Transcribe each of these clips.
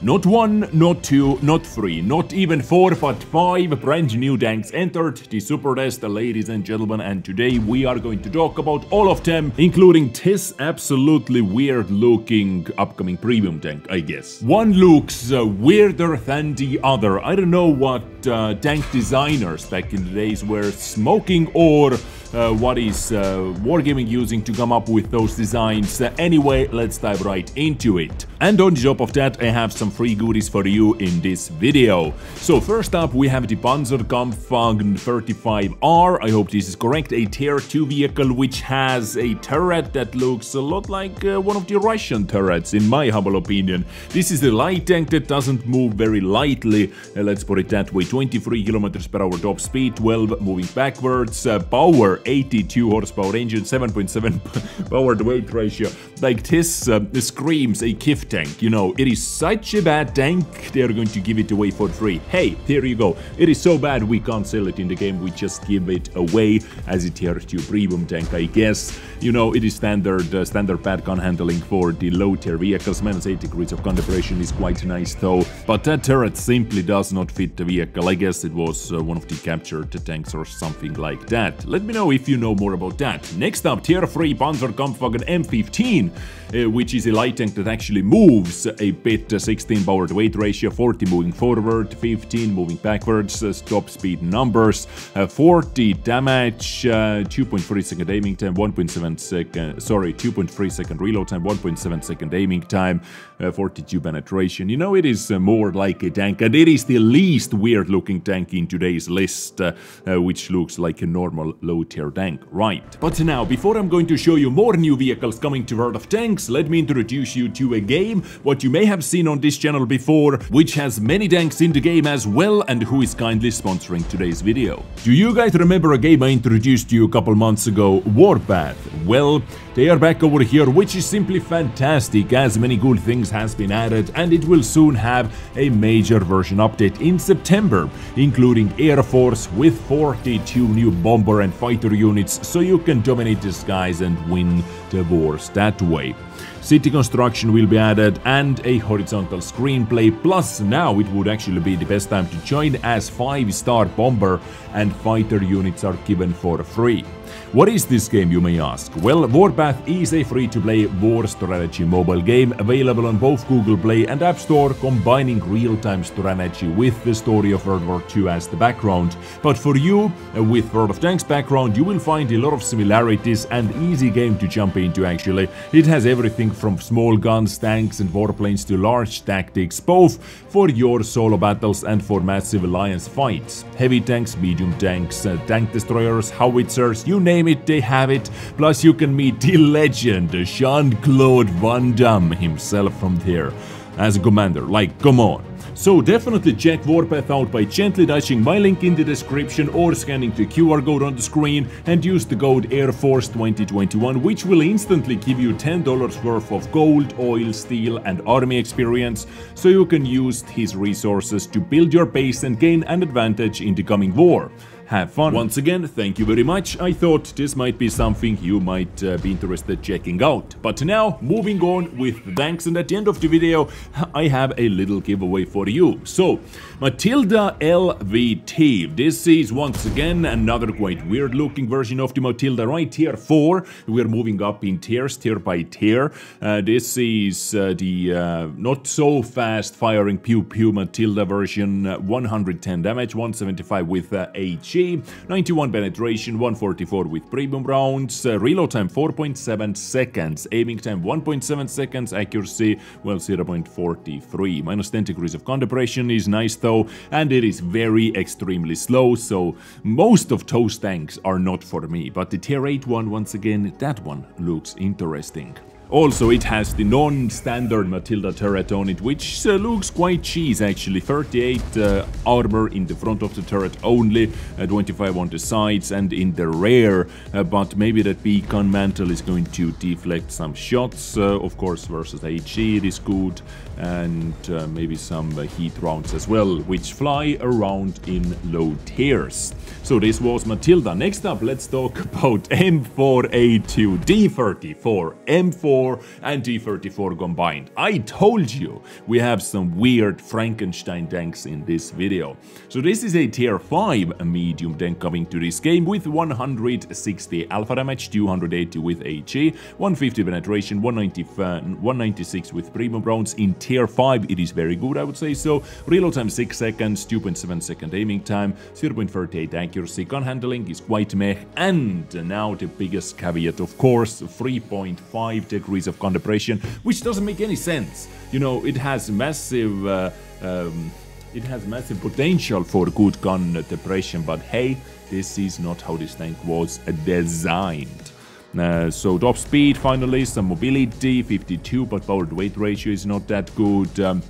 Not one, not two, not three, not even four, but five brand new tanks entered the Super Test, ladies and gentlemen, and today we are going to talk about all of them, including this absolutely weird looking upcoming premium tank, I guess. One looks uh, weirder than the other. I don't know what uh, tank designers back in the days were smoking or what is uh, Wargaming using to come up with those designs. Uh, anyway, let's dive right into it. And on top of that, I have some free goodies for you in this video. So first up, we have the Panzerkampfwagen 35R. I hope this is correct. A tier 2 vehicle which has a turret that looks a lot like uh, one of the Russian turrets, in my humble opinion. This is the light tank that doesn't move very lightly. Uh, let's put it that way. 23 kilometers per hour top speed, 12 moving backwards, uh, power 82 horsepower engine, 7.7 power to weight ratio. Like this uh, screams a KIF tank, you know, it is such a bad tank, they're going to give it away for free. Hey, here you go. It is so bad we can't sell it in the game, we just give it away as a tier 2 premium tank, I guess. You know, it is standard uh, standard pad gun handling for the low tier vehicles, minus 8 degrees of calibration is quite nice though, but that turret simply does not fit the vehicle. I guess it was uh, one of the captured tanks or something like that. Let me know if you know more about that. Next up, tier 3 Panzerkampfwagen M15, uh, which is a light tank that actually moves a bit, uh, 16 power to weight ratio, 40 moving forward, 15 moving backwards, uh, stop speed numbers, uh, 40 damage, uh, 2.3 second aiming time, 1.7 second, sorry, 2.3 second reload time, 1.7 second aiming time, uh, 42 penetration. You know, it is more like a tank, and it is the least weird looking tank in today's list, which looks like a normal low tier tank, right? But now, before I'm going to show you more new vehicles coming to World of Tanks, let me introduce you to a game, what you may have seen on this channel before, which has many tanks in the game as well, and who is kindly sponsoring today's video. Do you guys remember a game I introduced you a couple months ago, Warpath? Well, they are back over here, which is simply fantastic, as many good things has been added, and it will soon have a major version update in September, including Air Force with 42 new bomber and fighter units, so you can dominate the skies and win the wars that way. City construction will be added and a horizontal screenplay, plus now it would actually be the best time to join as 5-star bomber and fighter units are given for free. What is this game, you may ask? Well, Warpath is a free-to-play war strategy mobile game available on both Google Play and App Store, combining real-time strategy with the story of World War II as the background. But for you, uh, with World of Tanks background, you will find a lot of similarities and easy game to jump into actually. It has everything from small guns, tanks and warplanes to large tactics, both for your solo battles and for massive alliance fights. Heavy tanks, medium tanks, uh, tank destroyers, howitzers, you name it, they have it. Plus you can meet the legend, Jean-Claude Van Damme himself from there as a commander. Like, come on. So definitely check Warpath out by gently touching my link in the description or scanning the QR code on the screen and use the code AIRFORCE2021 which will instantly give you $10 worth of gold, oil, steel and army experience so you can use his resources to build your base and gain an advantage in the coming war have fun. Once again, thank you very much. I thought this might be something you might uh, be interested checking out. But now, moving on with the thanks and at the end of the video, I have a little giveaway for you. So, Matilda LVT. This is once again another quite weird looking version of the Matilda, right? Tier 4. We're moving up in tiers, tier by tier. Uh, this is uh, the uh, not so fast firing Pew Pew Matilda version. 110 damage, 175 with HE. 91 penetration, 144 with premium rounds, uh, reload time 4.7 seconds, aiming time 1.7 seconds, accuracy, well 0.43. Minus 10 degrees of calibration is nice though, and it is very extremely slow, so most of those tanks are not for me, but the tier 8 one, once again, that one looks interesting. Also, it has the non-standard Matilda turret on it, which uh, looks quite cheese actually. 38 uh, armor in the front of the turret only, uh, 25 on the sides and in the rear, uh, but maybe that beacon mantle is going to deflect some shots, uh, of course versus HE it is good, and uh, maybe some heat rounds as well, which fly around in low tiers. So this was Matilda. Next up, let's talk about M4A2 T34 M4 T34 and T34 combined. I told you we have some weird Frankenstein tanks in this video. So this is a tier 5 medium tank coming to this game with 160 alpha damage, 280 with HE, 150 penetration, 196 with premium rounds. In tier 5 it is very good I would say so. Reload time 6 seconds, 2.7 second aiming time, 0.38 accuracy, gun handling is quite meh, and now the biggest caveat of course, 3.5 degrees of gun depression, which doesn't make any sense. You know, it has massive... Uh, um, it has massive potential for good gun depression, but hey, this is not how this tank was designed. Uh, so top speed finally, some mobility, 52, but power to weight ratio is not that good. Um,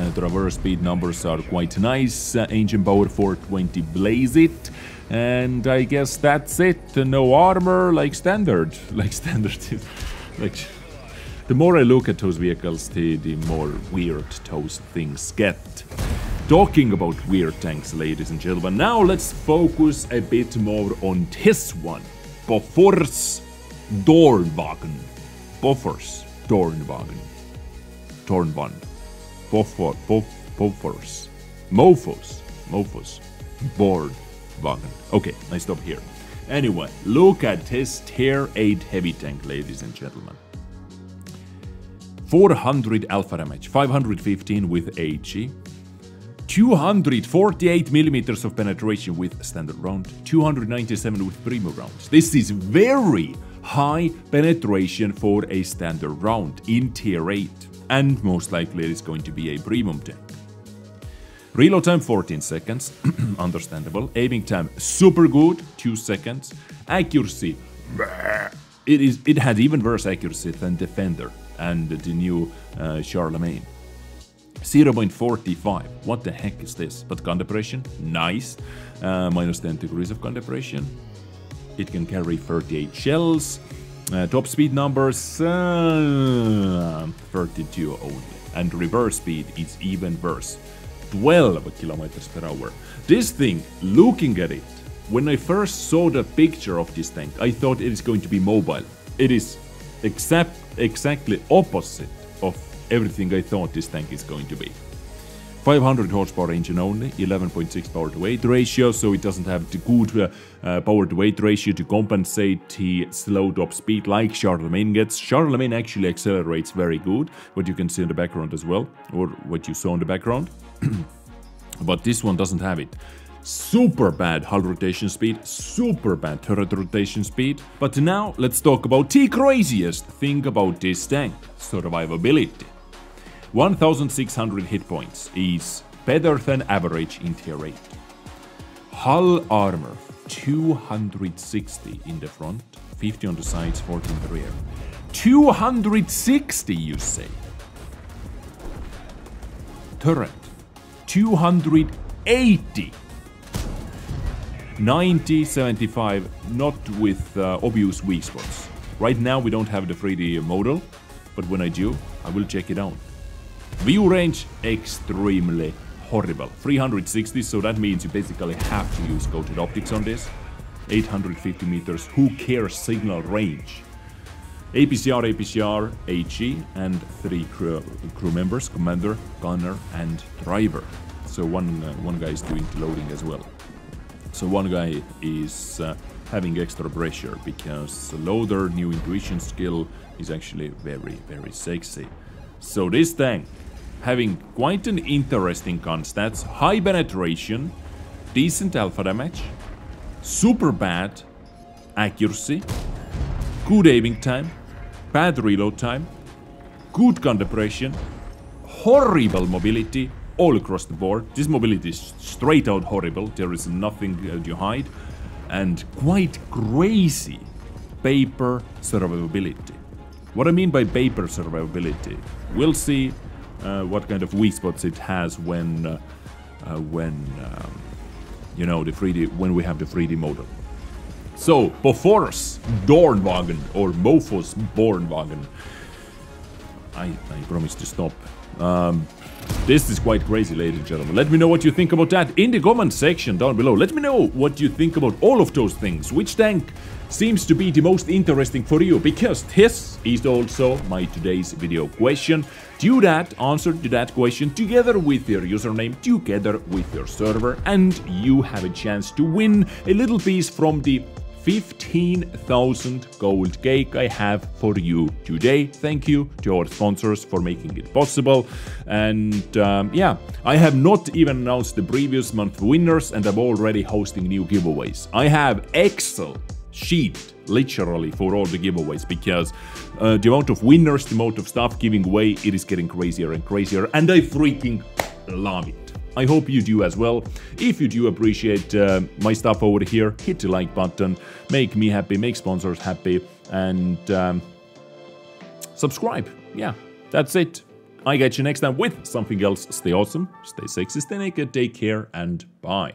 uh, traverse speed numbers are quite nice. Uh, engine power 420 blaze it. And I guess that's it. No armor, like standard. Like standard. Like the more I look at those vehicles, the, the more weird those things get. Talking about weird tanks, ladies and gentlemen, now let's focus a bit more on this one. Bofors Dornwagen. Bofors Dornwagen. Dornwan. Bofor, Bof, Bofors. Mofos. Mofos. Bordwagen. Okay, I stop here. Anyway, look at this Tier 8 heavy tank, ladies and gentlemen. 400 alpha damage, 515 with HE, 248 millimeters of penetration with standard round, 297 with premium rounds. This is very high penetration for a standard round in tier 8, and most likely it is going to be a premium tank. Reload time 14 seconds, understandable. Aiming time super good, 2 seconds. Accuracy, it is it had even worse accuracy than Defender, and the new uh, Charlemagne. 0.45. What the heck is this? But gun depression? Nice. Uh, minus 10 degrees of gun depression. It can carry 38 shells. Uh, top speed numbers uh, 32 only. And reverse speed is even worse. 12 kilometers per hour. This thing, looking at it, when I first saw the picture of this tank, I thought it is going to be mobile. It is except exactly opposite of everything I thought this tank is going to be. 500 horsepower engine only, 11.6 power to weight ratio, so it doesn't have the good uh, uh, power to weight ratio to compensate the slow top speed like Charlemagne gets. Charlemagne actually accelerates very good, what you can see in the background as well, or what you saw in the background. but this one doesn't have it super bad hull rotation speed, super bad turret rotation speed. But now let's talk about the craziest thing about this tank, survivability. 1600 hit points is better than average in tier 8. Hull armor 260 in the front, 50 on the sides, 40 in the rear. 260 you say? Turret 280 90, 75, not with uh, obvious weak spots. Right now we don't have the 3D model, but when I do, I will check it out. View range, extremely horrible. 360, so that means you basically have to use coated optics on this. 850 meters, who cares signal range? APCR, APCR, HE, and three crew, crew members, commander, gunner, and driver. So one, uh, one guy is doing loading as well. So one guy is uh, having extra pressure because loader new intuition skill is actually very very sexy. So this tank having quite an interesting gun stats, high penetration, decent alpha damage, super bad accuracy, good aiming time, bad reload time, good gun depression, horrible mobility, all across the board. This mobility is straight out horrible. There is nothing uh, to hide. And quite crazy paper survivability. What I mean by paper survivability, we'll see uh, what kind of weak spots it has when, uh, uh, when um, you know, the 3D, when we have the 3D model. So, Bofors Dornwagen, or Mofos Bornwagen. I, I promise to stop. Um, This is quite crazy, ladies and gentlemen. Let me know what you think about that in the comment section down below. Let me know what you think about all of those things. Which tank seems to be the most interesting for you? Because this is also my today's video question. Do that, answer to that question together with your username, together with your server, and you have a chance to win a little piece from the 15,000 gold cake I have for you today. Thank you to our sponsors for making it possible. And um, yeah, I have not even announced the previous month winners and I'm already hosting new giveaways. I have Excel sheet literally for all the giveaways because uh, the amount of winners, the amount of stuff giving away, it is getting crazier and crazier and I freaking love it. I hope you do as well. If you do appreciate uh, my stuff over here, hit the like button, make me happy, make sponsors happy, and um, subscribe. Yeah, that's it. I get you next time with something else. Stay awesome, stay sexy, stay naked, take care, and bye.